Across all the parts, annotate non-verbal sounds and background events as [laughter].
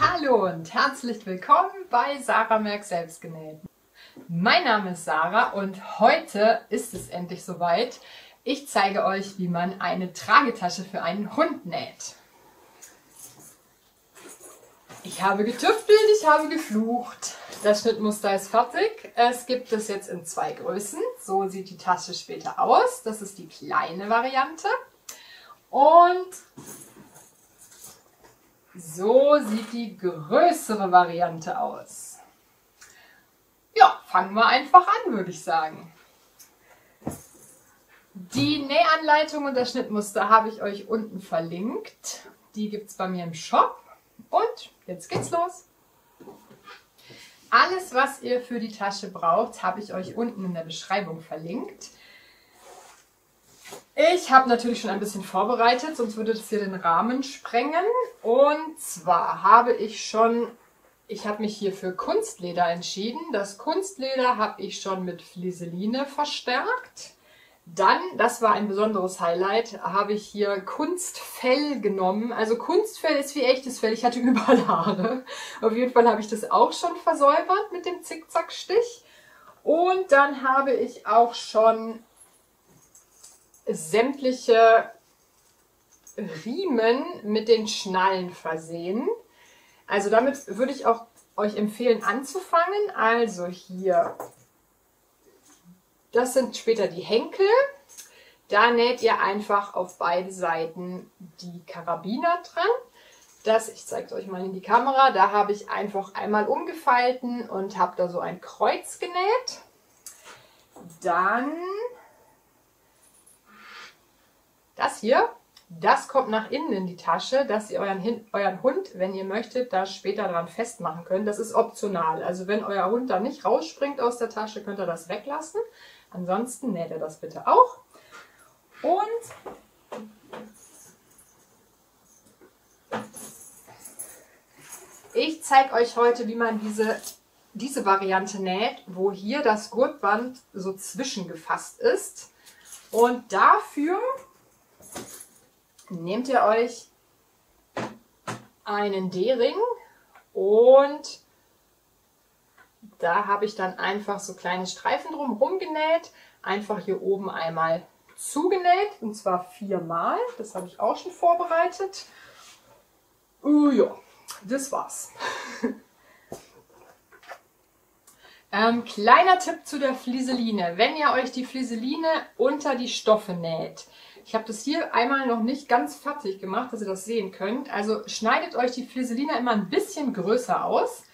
Hallo und herzlich willkommen bei Sarah Merck Selbstgenäht. Mein Name ist Sarah und heute ist es endlich soweit. Ich zeige euch, wie man eine Tragetasche für einen Hund näht. Ich habe getüftelt, ich habe geflucht. Das Schnittmuster ist fertig. Es gibt es jetzt in zwei Größen. So sieht die Tasche später aus. Das ist die kleine Variante. Und so sieht die größere Variante aus. Ja, fangen wir einfach an, würde ich sagen. Die Nähanleitung und das Schnittmuster habe ich euch unten verlinkt. Die gibt es bei mir im Shop. Und jetzt geht's los. Alles, was ihr für die Tasche braucht, habe ich euch unten in der Beschreibung verlinkt. Ich habe natürlich schon ein bisschen vorbereitet, sonst würde das hier den Rahmen sprengen. Und zwar habe ich schon, ich habe mich hier für Kunstleder entschieden. Das Kunstleder habe ich schon mit Flieseline verstärkt. Dann, das war ein besonderes Highlight, habe ich hier Kunstfell genommen. Also Kunstfell ist wie echtes Fell. Ich hatte [laughs] überall Haare. Auf jeden Fall habe ich das auch schon versäubert mit dem Zickzackstich. Und dann habe ich auch schon sämtliche Riemen mit den Schnallen versehen. Also damit würde ich auch euch empfehlen anzufangen. Also hier, das sind später die Henkel. Da näht ihr einfach auf beide Seiten die Karabiner dran. Das, ich zeige es euch mal in die Kamera, da habe ich einfach einmal umgefalten und habe da so ein Kreuz genäht. Dann das hier, das kommt nach innen in die Tasche, dass ihr euren, euren Hund, wenn ihr möchtet, da später dran festmachen könnt. Das ist optional. Also wenn euer Hund da nicht rausspringt aus der Tasche, könnt ihr das weglassen. Ansonsten näht ihr das bitte auch. Und ich zeige euch heute, wie man diese, diese Variante näht, wo hier das Gurtband so zwischengefasst ist. Und dafür nehmt ihr euch einen D-Ring und da habe ich dann einfach so kleine Streifen drum genäht. Einfach hier oben einmal zugenäht und zwar viermal. Das habe ich auch schon vorbereitet. Uh, ja, das war's. [laughs] ähm, kleiner Tipp zu der Flieseline. Wenn ihr euch die Flieseline unter die Stoffe näht, ich habe das hier einmal noch nicht ganz fertig gemacht, dass ihr das sehen könnt. Also schneidet euch die Flieselina immer ein bisschen größer aus,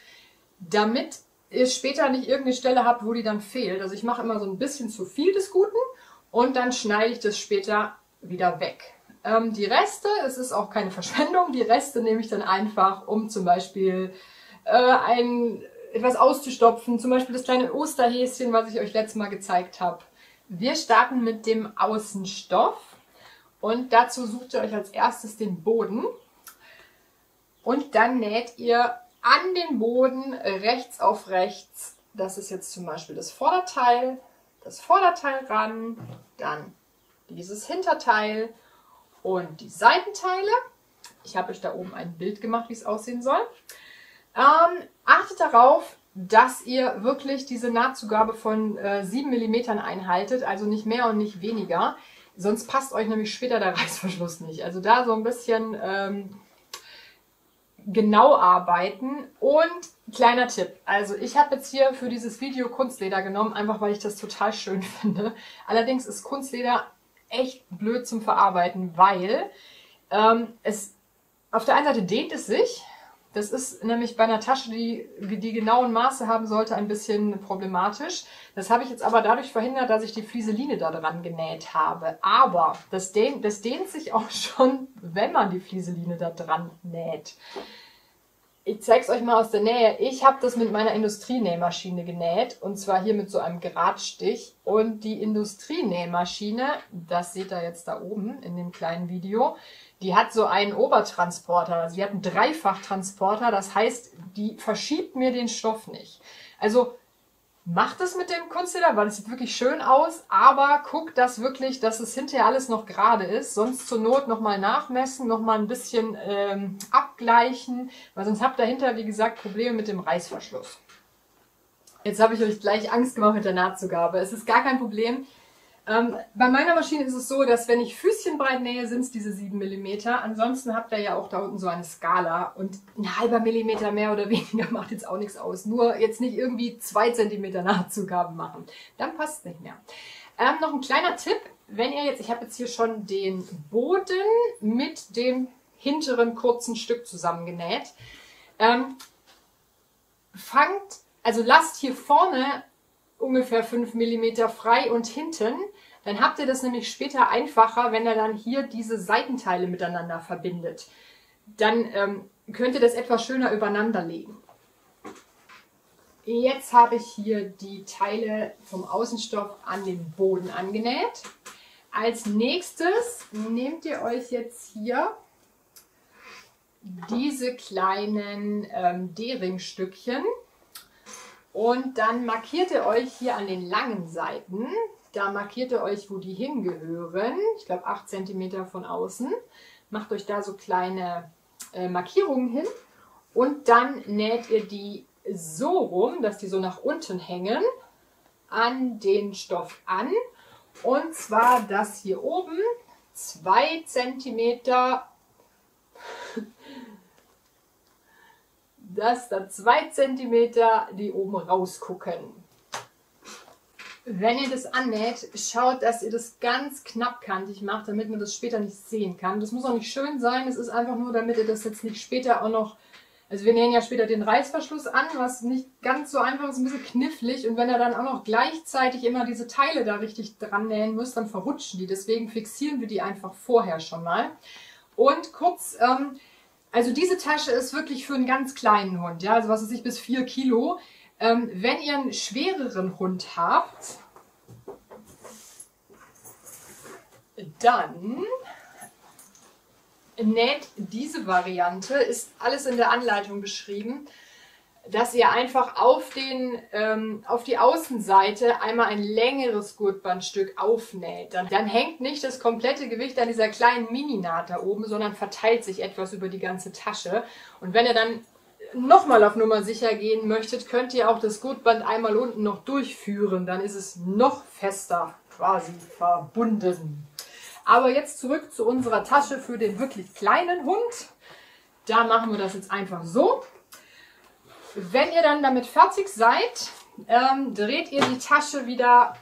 damit ihr später nicht irgendeine Stelle habt, wo die dann fehlt. Also ich mache immer so ein bisschen zu viel des Guten und dann schneide ich das später wieder weg. Ähm, die Reste, es ist auch keine Verschwendung, die Reste nehme ich dann einfach, um zum Beispiel äh, ein, etwas auszustopfen, zum Beispiel das kleine Osterhäschen, was ich euch letztes Mal gezeigt habe. Wir starten mit dem Außenstoff. Und dazu sucht ihr euch als erstes den Boden. Und dann näht ihr an den Boden rechts auf rechts. Das ist jetzt zum Beispiel das Vorderteil, das Vorderteil ran, dann dieses Hinterteil und die Seitenteile. Ich habe euch da oben ein Bild gemacht, wie es aussehen soll. Ähm, achtet darauf, dass ihr wirklich diese Nahtzugabe von äh, 7 mm einhaltet, also nicht mehr und nicht weniger. Sonst passt euch nämlich später der [laughs] Reißverschluss nicht. Also da so ein bisschen ähm, genau arbeiten. Und kleiner Tipp. Also ich habe jetzt hier für dieses Video Kunstleder genommen, einfach weil ich das total schön [laughs] finde. Allerdings ist Kunstleder echt blöd zum Verarbeiten, weil ähm, es auf der einen Seite dehnt es sich, das ist nämlich bei einer Tasche, die die genauen Maße haben sollte, ein bisschen problematisch. Das habe ich jetzt aber dadurch verhindert, dass ich die Flieseline da dran genäht habe. Aber das dehnt, das dehnt sich auch [laughs] schon, wenn man die Flieseline da dran näht. Ich zeige es euch mal aus der Nähe. Ich habe das mit meiner Industrienähmaschine genäht und zwar hier mit so einem Geradstich. Und die Industrienähmaschine, das seht ihr jetzt da oben in dem kleinen Video, die hat so einen Obertransporter, also die hat einen Dreifachtransporter, das heißt, die verschiebt mir den Stoff nicht. Also Macht es mit dem Kunstleder, weil es sieht wirklich schön aus, aber guckt das wirklich, dass es hinterher alles noch gerade ist. Sonst zur Not nochmal nachmessen, nochmal ein bisschen ähm, abgleichen, weil sonst habt ihr hinterher, wie gesagt, Probleme mit dem Reißverschluss. Jetzt habe ich euch gleich Angst gemacht mit der Nahtzugabe. Es ist gar kein Problem. Ähm, bei meiner Maschine ist es so, dass wenn ich Füßchenbreit nähe, sind es diese 7 mm. Ansonsten habt ihr ja auch da unten so eine Skala und ein halber Millimeter mehr oder [laughs] weniger macht jetzt auch nichts aus. Nur jetzt nicht irgendwie 2 cm Nachzugaben machen. Dann passt es nicht mehr. Ähm, noch ein kleiner Tipp, wenn ihr jetzt, ich habe jetzt hier schon den Boden mit dem hinteren kurzen Stück zusammengenäht. Ähm, fangt, also lasst hier vorne ungefähr 5 mm frei und hinten. Dann habt ihr das nämlich später einfacher, wenn ihr dann hier diese Seitenteile miteinander verbindet. Dann ähm, könnt ihr das etwas schöner übereinander legen. Jetzt habe ich hier die Teile vom Außenstoff an den Boden angenäht. Als nächstes nehmt ihr euch jetzt hier diese kleinen ähm, D-Ring-Stückchen und dann markiert ihr euch hier an den langen Seiten, da markiert ihr euch, wo die hingehören, ich glaube 8 cm von außen, macht euch da so kleine äh, Markierungen hin. Und dann näht ihr die so rum, dass die so nach unten hängen, an den Stoff an. Und zwar das hier oben, 2 cm [laughs] dass da zwei Zentimeter, die oben rausgucken. Wenn ihr das annäht, schaut, dass ihr das ganz knappkantig macht, damit man das später nicht sehen kann. Das muss auch nicht schön sein, es ist einfach nur, damit ihr das jetzt nicht später auch noch... Also wir nähen ja später den Reißverschluss an, was nicht ganz so einfach ist, ein bisschen knifflig. Und wenn ihr dann auch noch gleichzeitig immer diese Teile da richtig dran nähen müsst, dann verrutschen die. Deswegen fixieren wir die einfach vorher schon mal. Und kurz... Ähm, also diese Tasche ist wirklich für einen ganz kleinen Hund, ja, also was weiß ich, bis 4 Kilo. Ähm, wenn ihr einen schwereren Hund habt, dann näht diese Variante, ist alles in der Anleitung beschrieben, dass ihr einfach auf, den, ähm, auf die Außenseite einmal ein längeres Gurtbandstück aufnäht. Dann, dann hängt nicht das komplette Gewicht an dieser kleinen Mini-Naht da oben, sondern verteilt sich etwas über die ganze Tasche. Und wenn ihr dann nochmal auf Nummer sicher gehen möchtet, könnt ihr auch das Gurtband einmal unten noch durchführen. Dann ist es noch fester quasi verbunden. Aber jetzt zurück zu unserer Tasche für den wirklich kleinen Hund. Da machen wir das jetzt einfach so. Wenn ihr dann damit fertig seid, ähm, dreht ihr die Tasche wieder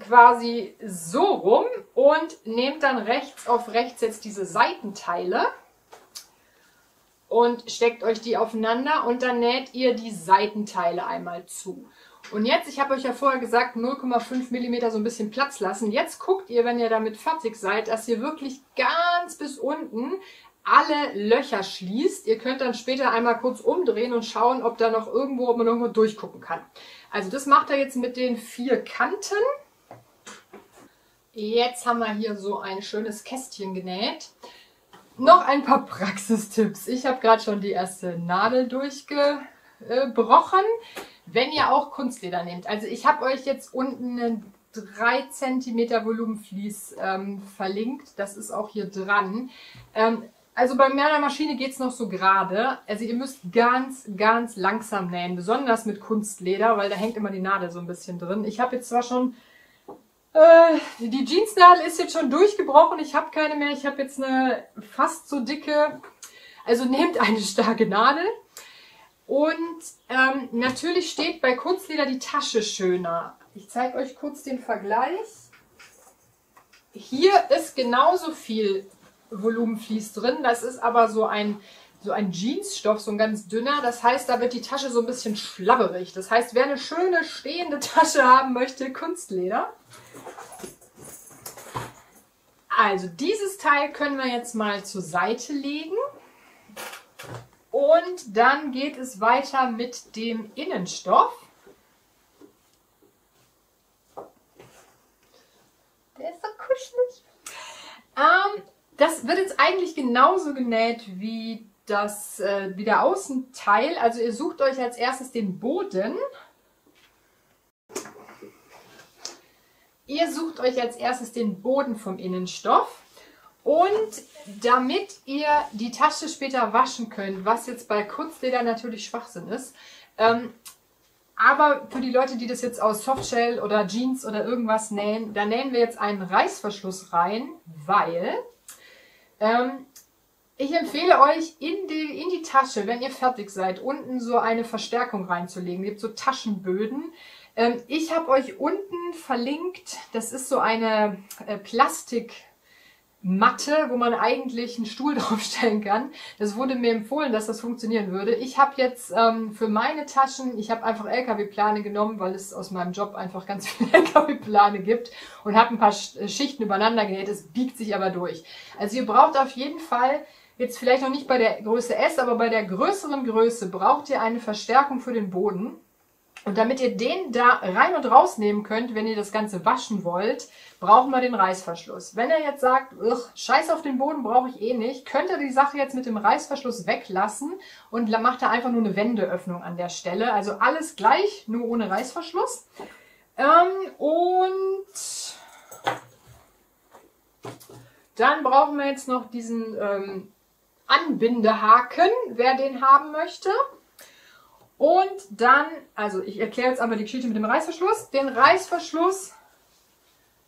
quasi so rum und nehmt dann rechts auf rechts jetzt diese Seitenteile und steckt euch die aufeinander und dann näht ihr die Seitenteile einmal zu. Und jetzt, ich habe euch ja vorher gesagt, 0,5 mm so ein bisschen Platz lassen. Jetzt guckt ihr, wenn ihr damit fertig seid, dass ihr wirklich ganz bis unten alle Löcher schließt. Ihr könnt dann später einmal kurz umdrehen und schauen, ob da noch irgendwo, ob man irgendwo durchgucken kann. Also das macht er jetzt mit den vier Kanten. Jetzt haben wir hier so ein schönes Kästchen genäht. Noch ein paar Praxistipps. Ich habe gerade schon die erste Nadel durchgebrochen. Wenn ihr auch Kunstleder nehmt, also ich habe euch jetzt unten einen 3 cm Volumenvlies ähm, verlinkt. Das ist auch hier dran. Ähm, also bei meiner Maschine geht es noch so gerade. Also ihr müsst ganz, ganz langsam nähen. Besonders mit Kunstleder, weil da hängt immer die Nadel so ein bisschen drin. Ich habe jetzt zwar schon... Äh, die Jeansnadel ist jetzt schon durchgebrochen. Ich habe keine mehr. Ich habe jetzt eine fast so dicke... Also nehmt eine starke Nadel. Und ähm, natürlich steht bei Kunstleder die Tasche schöner. Ich zeige euch kurz den Vergleich. Hier ist genauso viel Volumenvlies drin. Das ist aber so ein, so ein Jeansstoff, so ein ganz dünner. Das heißt, da wird die Tasche so ein bisschen schlabberig. Das heißt, wer eine schöne stehende Tasche haben möchte, Kunstleder. Also dieses Teil können wir jetzt mal zur Seite legen. Und dann geht es weiter mit dem Innenstoff. Der ist so kuschelig. Ähm, das wird jetzt eigentlich genauso genäht wie, das, äh, wie der Außenteil. Also ihr sucht euch als erstes den Boden. Ihr sucht euch als erstes den Boden vom Innenstoff. Und damit ihr die Tasche später waschen könnt, was jetzt bei Kurzleder natürlich Schwachsinn ist, ähm, aber für die Leute, die das jetzt aus Softshell oder Jeans oder irgendwas nähen, da nähen wir jetzt einen Reißverschluss rein, weil ähm, ich empfehle euch in die, in die Tasche, wenn ihr fertig seid, unten so eine Verstärkung reinzulegen. Ihr habt so Taschenböden. Ähm, ich habe euch unten verlinkt, das ist so eine äh, Plastik- Matte, wo man eigentlich einen Stuhl [laughs] draufstellen kann. Das wurde mir empfohlen, dass das funktionieren würde. Ich habe jetzt ähm, für meine Taschen, ich habe einfach LKW-Plane genommen, weil es aus meinem Job einfach ganz [laughs] viele LKW-Plane gibt und habe ein paar äh, Schichten übereinander genäht. Es biegt sich aber durch. Also ihr braucht auf jeden Fall, jetzt vielleicht noch nicht bei der Größe S, aber bei der größeren Größe braucht ihr eine Verstärkung für den Boden. Und damit ihr den da rein und rausnehmen könnt, wenn ihr das Ganze waschen wollt, brauchen wir den Reißverschluss. Wenn ihr jetzt sagt, scheiß auf den Boden brauche ich eh nicht, könnt ihr die Sache jetzt mit dem Reißverschluss weglassen und macht da einfach nur eine Wendeöffnung an der Stelle. Also alles gleich, nur ohne Reißverschluss. Ähm, und dann brauchen wir jetzt noch diesen ähm, Anbindehaken, wer den haben möchte. Und dann, also ich erkläre jetzt einmal die Geschichte mit dem Reißverschluss. Den Reißverschluss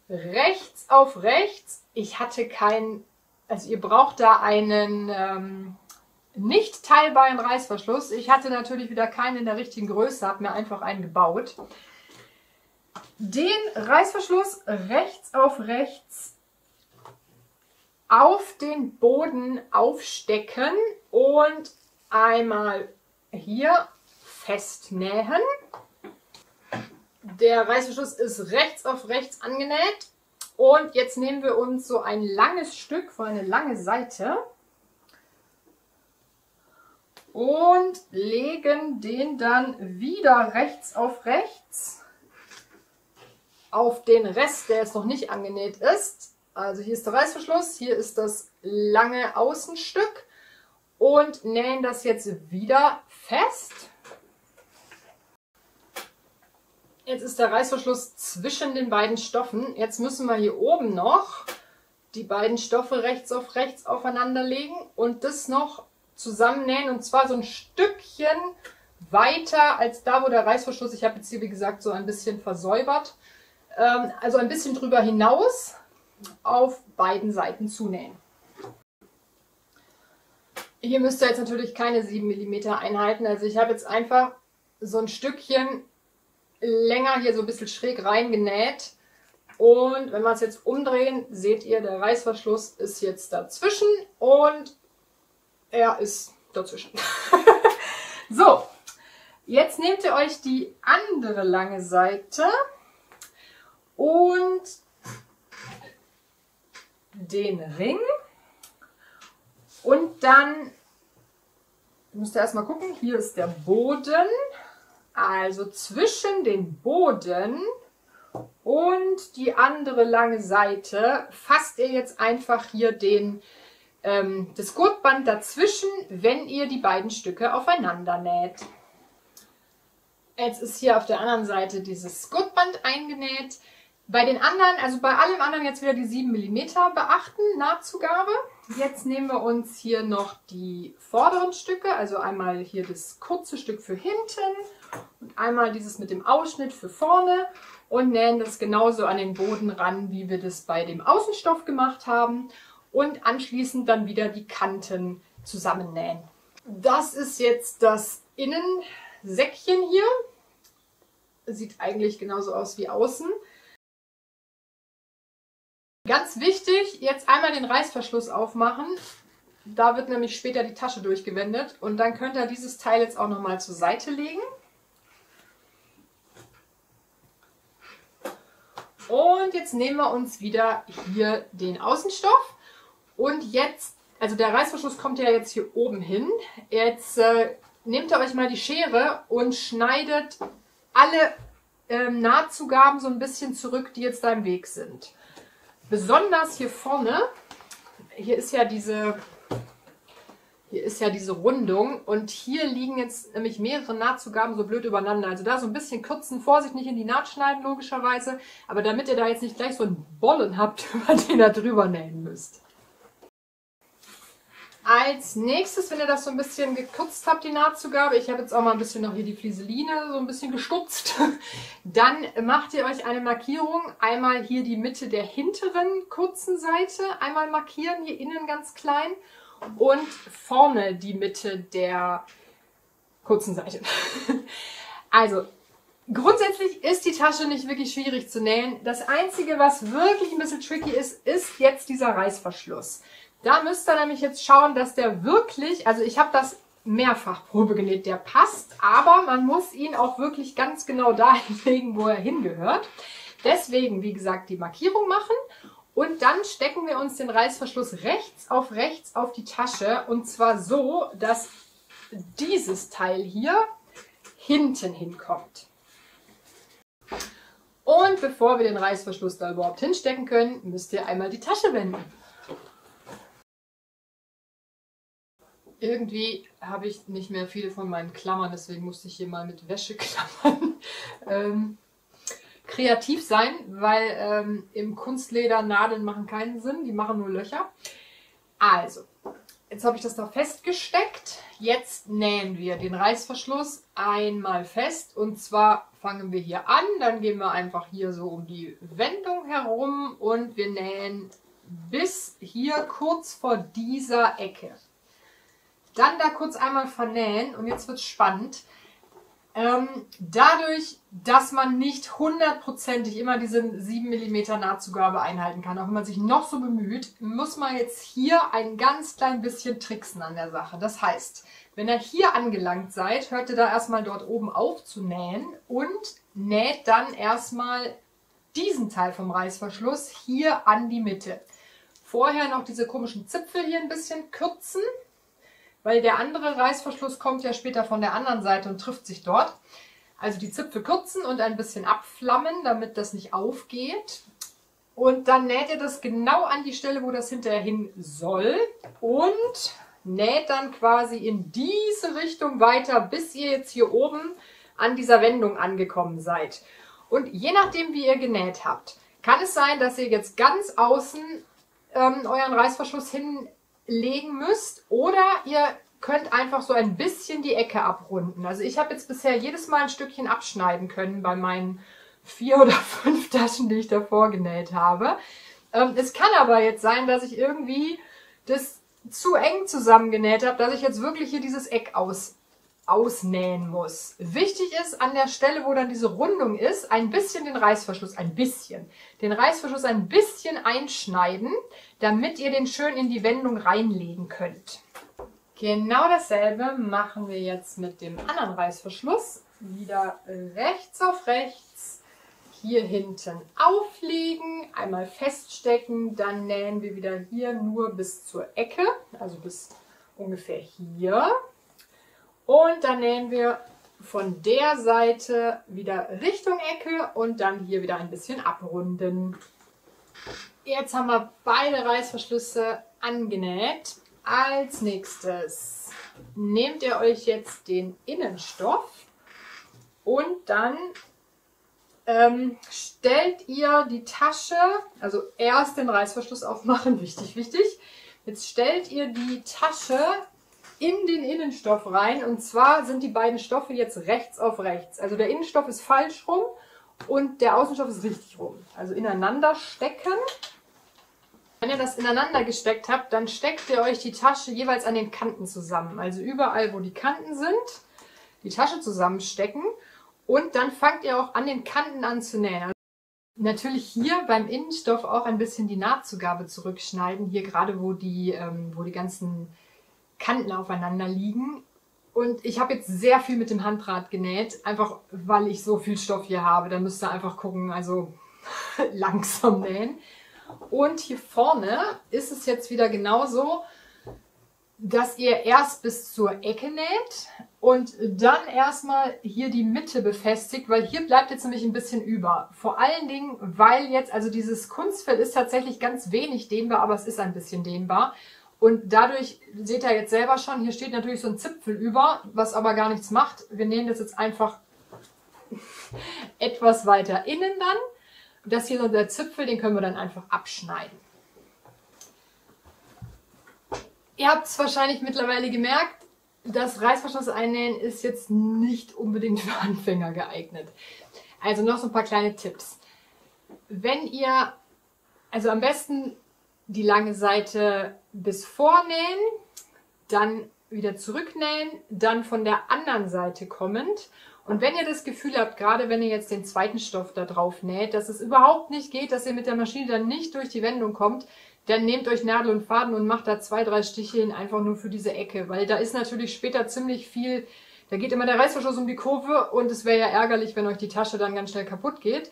rechts auf rechts. Ich hatte keinen, also ihr braucht da einen ähm, nicht teilbaren Reißverschluss. Ich hatte natürlich wieder keinen in der richtigen Größe, habe mir einfach einen gebaut. Den Reißverschluss rechts auf rechts auf den Boden aufstecken und einmal hier festnähen. Der Reißverschluss ist rechts auf rechts angenäht. Und jetzt nehmen wir uns so ein langes Stück für eine lange Seite und legen den dann wieder rechts auf rechts auf den Rest, der jetzt noch nicht angenäht ist. Also hier ist der Reißverschluss, hier ist das lange Außenstück und nähen das jetzt wieder fest. Jetzt ist der Reißverschluss zwischen den beiden Stoffen. Jetzt müssen wir hier oben noch die beiden Stoffe rechts auf rechts aufeinander legen und das noch zusammennähen und zwar so ein Stückchen weiter als da, wo der Reißverschluss, ich habe jetzt hier wie gesagt so ein bisschen versäubert, ähm, also ein bisschen drüber hinaus auf beiden Seiten zunähen. Hier müsst ihr jetzt natürlich keine 7 mm einhalten, also ich habe jetzt einfach so ein Stückchen länger hier so ein bisschen schräg reingenäht. Und wenn wir es jetzt umdrehen, seht ihr, der Reißverschluss ist jetzt dazwischen und er ist dazwischen. [laughs] so, jetzt nehmt ihr euch die andere lange Seite und den Ring und dann müsst ihr erstmal gucken, hier ist der Boden also zwischen den Boden und die andere lange Seite fasst ihr jetzt einfach hier den, ähm, das Gurtband dazwischen, wenn ihr die beiden Stücke aufeinander näht. Jetzt ist hier auf der anderen Seite dieses Gurtband eingenäht. Bei den anderen, also bei allem anderen jetzt wieder die 7 mm beachten, Nahtzugabe. Jetzt nehmen wir uns hier noch die vorderen Stücke, also einmal hier das kurze Stück für hinten und einmal dieses mit dem Ausschnitt für vorne und nähen das genauso an den Boden ran, wie wir das bei dem Außenstoff gemacht haben und anschließend dann wieder die Kanten zusammennähen. Das ist jetzt das Innensäckchen hier. Sieht eigentlich genauso aus wie außen. Ganz wichtig, jetzt einmal den Reißverschluss aufmachen. Da wird nämlich später die Tasche durchgewendet und dann könnt ihr dieses Teil jetzt auch nochmal zur Seite legen. Und jetzt nehmen wir uns wieder hier den Außenstoff. Und jetzt, also der Reißverschluss kommt ja jetzt hier oben hin. Jetzt äh, nehmt ihr euch mal die Schere und schneidet alle ähm, Nahtzugaben so ein bisschen zurück, die jetzt da im Weg sind. Besonders hier vorne, hier ist ja diese, Hier ist ja diese Rundung und hier liegen jetzt nämlich mehrere Nahtzugaben so blöd übereinander. Also da so ein bisschen kürzen, Vorsicht, nicht in die Naht schneiden logischerweise, aber damit ihr da jetzt nicht gleich so einen Bollen habt, [laughs] den ihr drüber nähen müsst. Als nächstes, wenn ihr das so ein bisschen gekürzt habt, die Nahtzugabe, ich habe jetzt auch mal ein bisschen noch hier die Flieseline so ein bisschen gestutzt, [laughs] dann macht ihr euch eine Markierung. Einmal hier die Mitte der hinteren kurzen Seite, einmal markieren, hier innen ganz klein und vorne die Mitte der kurzen Seite. [laughs] Also, grundsätzlich ist die Tasche nicht wirklich schwierig zu nähen. Das Einzige, was wirklich ein bisschen tricky ist, ist jetzt dieser Reißverschluss. Da müsst ihr nämlich jetzt schauen, dass der wirklich, also ich habe das mehrfach Probe genäht, der passt, aber man muss ihn auch wirklich ganz genau dahin [laughs] legen, wo er hingehört. Deswegen, wie gesagt, die Markierung machen und dann stecken wir uns den Reißverschluss rechts auf rechts auf die Tasche und zwar so, dass dieses Teil hier hinten hinkommt. Und bevor wir den Reißverschluss da überhaupt hinstecken können, müsst ihr einmal die Tasche wenden. Irgendwie habe ich nicht mehr viele von meinen Klammern, deswegen musste ich hier mal mit Wäscheklammern [laughs] ähm, kreativ sein, weil ähm, im Kunstleder Nadeln machen keinen Sinn, die machen nur Löcher. Also, jetzt habe ich das da festgesteckt. Jetzt nähen wir den Reißverschluss einmal fest und zwar fangen wir hier an, dann gehen wir einfach hier so um die Wendung herum und wir nähen bis hier kurz vor dieser Ecke. Dann da kurz einmal vernähen und jetzt wird es spannend. Ähm, dadurch, dass man nicht hundertprozentig immer diese 7 mm Nahtzugabe einhalten kann, auch wenn man sich noch so bemüht, muss man jetzt hier ein ganz klein bisschen tricksen an der Sache. Das heißt, wenn ihr hier angelangt seid, hört ihr da erstmal dort oben auf zu nähen und näht dann erstmal diesen Teil vom Reißverschluss hier an die Mitte. Vorher noch diese komischen Zipfel hier ein bisschen kürzen, weil der andere Reißverschluss kommt ja später von der anderen Seite und trifft sich dort. Also die Zipfel kürzen und ein bisschen abflammen, damit das nicht aufgeht. Und dann näht ihr das genau an die Stelle, wo das hinterher hin soll. Und näht dann quasi in diese Richtung weiter, bis ihr jetzt hier oben an dieser Wendung angekommen seid. Und je nachdem, wie ihr genäht habt, kann es sein, dass ihr jetzt ganz außen ähm, euren Reißverschluss hin legen müsst oder ihr könnt einfach so ein bisschen die Ecke abrunden. Also ich habe jetzt bisher jedes Mal ein Stückchen abschneiden können bei meinen vier [laughs] oder fünf Taschen, die ich davor genäht habe. Ähm, es kann aber jetzt sein, dass ich irgendwie das zu eng zusammengenäht habe, dass ich jetzt wirklich hier dieses Eck aus ausnähen muss. Wichtig ist an der Stelle, wo dann diese Rundung ist, ein bisschen den Reißverschluss, ein bisschen, den Reißverschluss ein bisschen einschneiden, damit ihr den schön in die Wendung reinlegen könnt. Genau dasselbe machen wir jetzt mit dem anderen Reißverschluss. Wieder rechts auf rechts, hier hinten auflegen, einmal feststecken, dann nähen wir wieder hier nur bis zur Ecke, also bis ungefähr hier. Und dann nähen wir von der Seite wieder Richtung Ecke und dann hier wieder ein bisschen abrunden. Jetzt haben wir beide Reißverschlüsse angenäht. Als nächstes nehmt ihr euch jetzt den Innenstoff und dann ähm, stellt ihr die Tasche, also erst den Reißverschluss aufmachen, [laughs] wichtig, wichtig. Jetzt stellt ihr die Tasche in den Innenstoff rein. Und zwar sind die beiden Stoffe jetzt rechts auf rechts. Also der Innenstoff ist falsch rum und der Außenstoff ist richtig rum. Also ineinander stecken. Wenn ihr das ineinander gesteckt habt, dann steckt ihr euch die Tasche jeweils an den Kanten zusammen. Also überall, wo die Kanten sind, die Tasche zusammenstecken. Und dann fangt ihr auch an den Kanten an zu nähen. Natürlich hier beim Innenstoff auch ein bisschen die Nahtzugabe zurückschneiden. Hier gerade, wo die, ähm, wo die ganzen Kanten aufeinander liegen. Und ich habe jetzt sehr viel mit dem Handrad genäht, einfach weil ich so viel Stoff hier habe. Da müsst ihr einfach gucken, also [laughs] langsam nähen. Und hier vorne ist es jetzt wieder genauso, dass ihr erst bis zur Ecke näht und dann erstmal hier die Mitte befestigt, weil hier bleibt jetzt nämlich ein bisschen über. Vor allen Dingen, weil jetzt, also dieses Kunstfell ist tatsächlich ganz wenig dehnbar, aber es ist ein bisschen dehnbar. Und dadurch, seht ihr jetzt selber schon, hier steht natürlich so ein Zipfel über, was aber gar nichts macht. Wir nähen das jetzt einfach [laughs] etwas weiter innen dann. Das hier ist der Zipfel, den können wir dann einfach abschneiden. Ihr habt es wahrscheinlich mittlerweile gemerkt, das Reißverschluss einnähen ist jetzt nicht unbedingt [laughs] für Anfänger geeignet. Also noch so ein paar kleine Tipps. Wenn ihr, also am besten die lange Seite bis vornähen, dann wieder zurücknähen, dann von der anderen Seite kommend. Und wenn ihr das Gefühl habt, gerade wenn ihr jetzt den zweiten Stoff da drauf näht, dass es überhaupt nicht geht, dass ihr mit der Maschine dann nicht durch die Wendung kommt, dann nehmt euch Nadel und Faden und macht da zwei, drei Stiche hin, einfach nur für diese Ecke, weil da ist natürlich später ziemlich viel, da geht immer der Reißverschluss um die Kurve und es wäre ja ärgerlich, wenn euch die Tasche dann ganz schnell kaputt geht.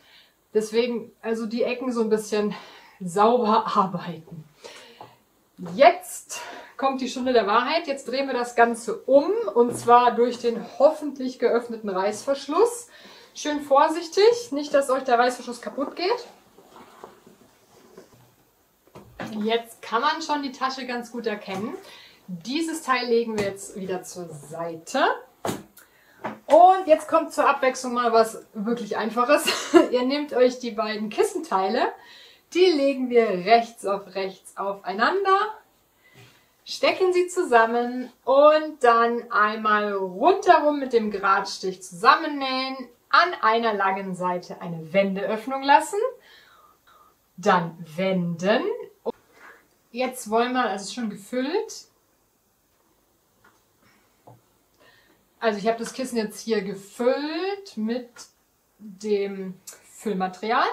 Deswegen also die Ecken so ein bisschen sauber arbeiten. Jetzt kommt die Stunde der Wahrheit. Jetzt drehen wir das Ganze um und zwar durch den hoffentlich geöffneten Reißverschluss. Schön vorsichtig, nicht, dass euch der Reißverschluss kaputt geht. Jetzt kann man schon die Tasche ganz gut erkennen. Dieses Teil legen wir jetzt wieder zur Seite. Und jetzt kommt zur Abwechslung mal was wirklich Einfaches. [laughs] Ihr nehmt euch die beiden Kissenteile, die legen wir rechts auf rechts aufeinander, stecken sie zusammen und dann einmal rundherum mit dem Gradstich zusammennähen, an einer langen Seite eine Wendeöffnung lassen, dann wenden. Jetzt wollen wir, also es ist schon gefüllt, Also ich habe das Kissen jetzt hier gefüllt mit dem Füllmaterial.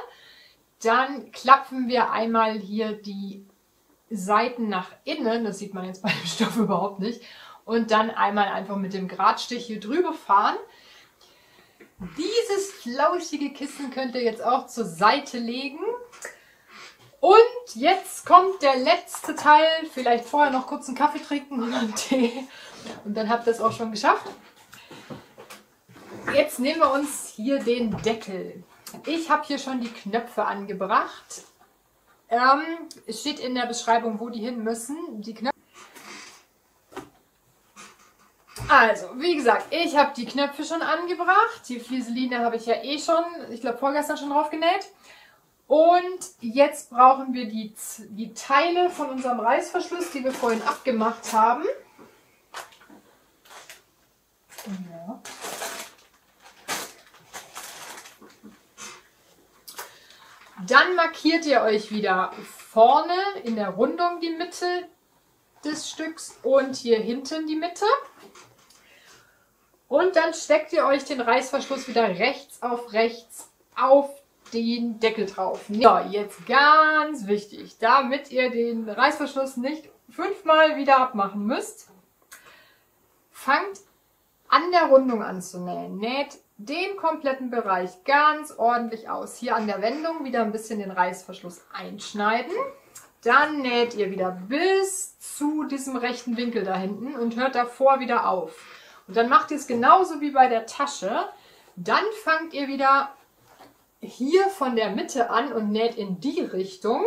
Dann klapfen wir einmal hier die Seiten nach innen, das sieht man jetzt bei dem Stoff überhaupt nicht, und dann einmal einfach mit dem Gradstich hier drüber fahren. Dieses flauschige Kissen könnt ihr jetzt auch zur Seite legen. Und jetzt kommt der letzte Teil. Vielleicht vorher noch kurz einen Kaffee trinken und einen Tee. Und dann habt ihr es auch schon geschafft. Jetzt nehmen wir uns hier den Deckel. Ich habe hier schon die Knöpfe angebracht. Ähm, es steht in der Beschreibung, wo die hin müssen. Die Knöpfe. Also, wie gesagt, ich habe die Knöpfe schon angebracht. Die Flieseline habe ich ja eh schon, ich glaube vorgestern schon drauf genäht. Und jetzt brauchen wir die, die Teile von unserem Reißverschluss, die wir vorhin abgemacht haben. Ja. Dann markiert ihr euch wieder vorne in der Rundung die Mitte des Stücks und hier hinten die Mitte. Und dann steckt ihr euch den Reißverschluss wieder rechts auf rechts auf den Deckel drauf. So, jetzt ganz wichtig, damit ihr den Reißverschluss nicht fünfmal wieder abmachen müsst, fangt an der Rundung an zu nähen. Näht den kompletten Bereich ganz ordentlich aus. Hier an der Wendung wieder ein bisschen den Reißverschluss einschneiden. Dann näht ihr wieder bis zu diesem rechten Winkel da hinten und hört davor wieder auf. Und dann macht ihr es genauso wie bei der Tasche. Dann fangt ihr wieder hier von der Mitte an und näht in die Richtung.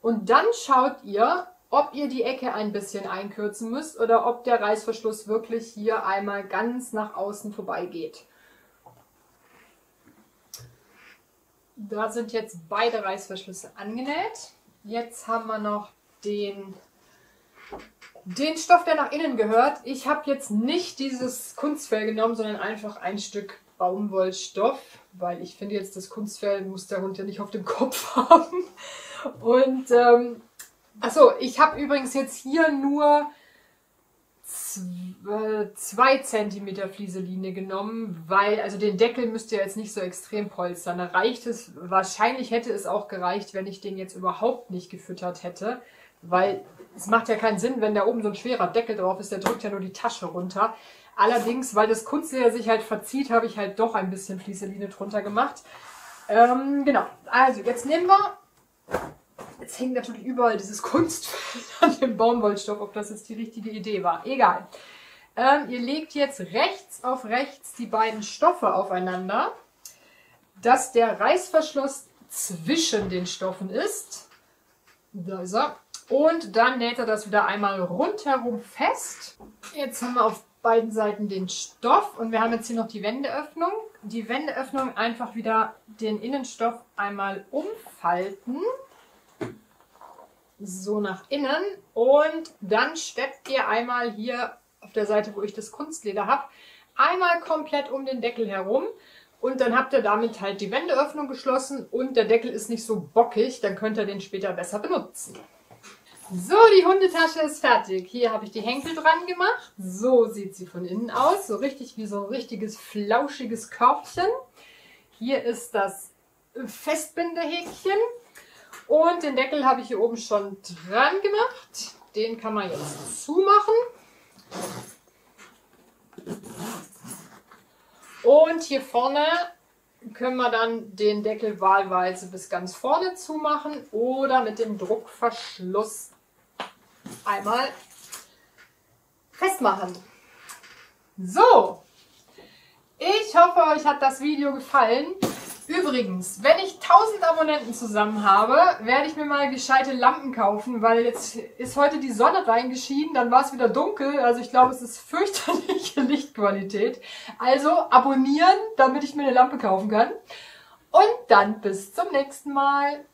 Und dann schaut ihr, ob ihr die Ecke ein bisschen einkürzen müsst oder ob der Reißverschluss wirklich hier einmal ganz nach außen vorbei geht. Da sind jetzt beide Reißverschlüsse angenäht. Jetzt haben wir noch den, den Stoff, der nach innen gehört. Ich habe jetzt nicht dieses Kunstfell genommen, sondern einfach ein Stück Baumwollstoff, weil ich finde jetzt, das Kunstfell muss der Hund ja nicht auf dem Kopf [laughs] haben. Und ähm, achso, ich habe übrigens jetzt hier nur 2 cm Flieseline genommen, weil, also den Deckel müsst ihr jetzt nicht so extrem polstern. Da reicht es, wahrscheinlich hätte es auch gereicht, wenn ich den jetzt überhaupt nicht gefüttert hätte, weil es macht ja keinen Sinn, wenn da oben so ein schwerer Deckel drauf ist, der drückt ja nur die Tasche runter. Allerdings, weil das Kunstleder sich halt verzieht, habe ich halt doch ein bisschen Flieseline drunter gemacht. Ähm, genau, also jetzt nehmen wir Jetzt hängt natürlich überall dieses [laughs] Kunstfell an dem Baumwollstoff, ob das jetzt die richtige Idee war. Egal. Ähm, ihr legt jetzt rechts auf rechts die beiden Stoffe aufeinander, dass der Reißverschluss zwischen den Stoffen ist. Da ist er. Und dann näht er das wieder einmal rundherum fest. Jetzt haben wir auf beiden Seiten den Stoff und wir haben jetzt hier noch die Wendeöffnung. Die Wendeöffnung einfach wieder den Innenstoff einmal umfalten. So nach innen und dann steppt ihr einmal hier auf der Seite, wo ich das Kunstleder habe, einmal komplett um den Deckel herum und dann habt ihr damit halt die Wendeöffnung geschlossen und der Deckel ist nicht so bockig, dann könnt ihr den später besser benutzen. So, die Hundetasche ist fertig. Hier habe ich die Henkel dran gemacht. So sieht sie von innen aus. So richtig wie so ein richtiges flauschiges Körbchen. Hier ist das Festbindehäkchen. Und den Deckel habe ich hier oben schon dran gemacht. Den kann man jetzt zumachen. Und hier vorne können wir dann den Deckel wahlweise bis ganz vorne zumachen oder mit dem Druckverschluss einmal festmachen. So, ich hoffe, euch hat das Video gefallen. Übrigens, wenn ich 1000 Abonnenten zusammen habe, werde ich mir mal gescheite Lampen kaufen, weil jetzt ist heute die Sonne reingeschieden, dann war es wieder dunkel, also ich glaube, es ist fürchterliche [laughs] Lichtqualität. Also abonnieren, damit ich mir eine Lampe kaufen kann. Und dann bis zum nächsten Mal.